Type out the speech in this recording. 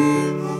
Música